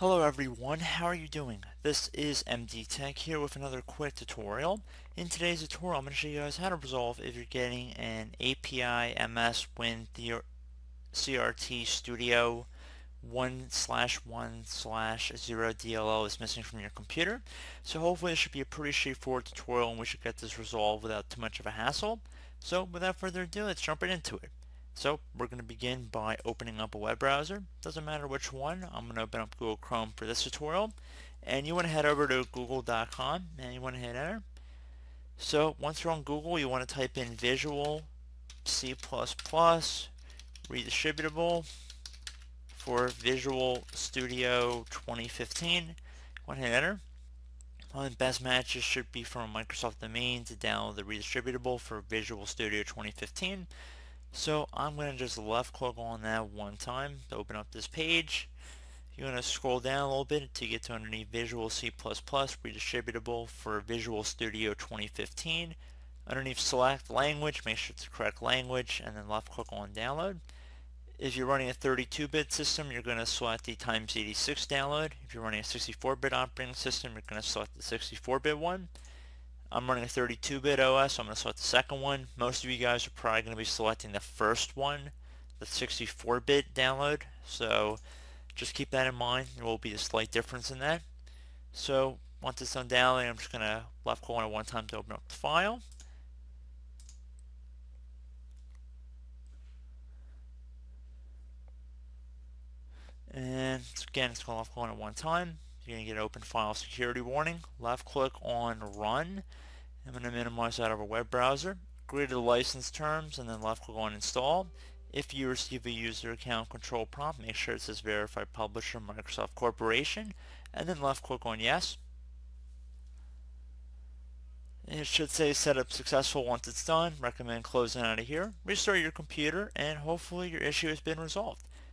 Hello everyone, how are you doing? This is MD Tech here with another quick tutorial. In today's tutorial I'm going to show you guys how to resolve if you're getting an API MS Win CRT Studio 1 slash 1 slash 0 DLL is missing from your computer. So hopefully this should be a pretty straightforward tutorial and we should get this resolved without too much of a hassle. So without further ado, let's jump right into it. So we're going to begin by opening up a web browser. Doesn't matter which one. I'm going to open up Google Chrome for this tutorial. And you want to head over to google.com and you want to hit enter. So once you're on Google, you want to type in Visual C++ redistributable for Visual Studio 2015. You want to hit enter. One of the best matches should be from Microsoft domain to download the redistributable for Visual Studio 2015. So I'm going to just left click on that one time to open up this page. You're going to scroll down a little bit to get to underneath Visual C++ redistributable for Visual Studio 2015. Underneath select language, make sure it's the correct language and then left click on download. If you're running a 32-bit system, you're going to select the times 86 download. If you're running a 64-bit operating system, you're going to select the 64-bit one. I'm running a 32-bit OS, so I'm going to select the second one. Most of you guys are probably going to be selecting the first one, the 64-bit download. So just keep that in mind. There will be a slight difference in that. So once it's done downloading, I'm just going to left click on it one time to open up the file. And again, it's going to left click on it one time. You're going to get an open file security warning. Left click on run. I'm going to minimize that of a web browser. Agree to the license terms and then left click on install. If you receive a user account control prompt, make sure it says verify publisher Microsoft Corporation and then left click on yes. It should say setup successful once it's done. Recommend closing out of here. Restart your computer and hopefully your issue has been resolved.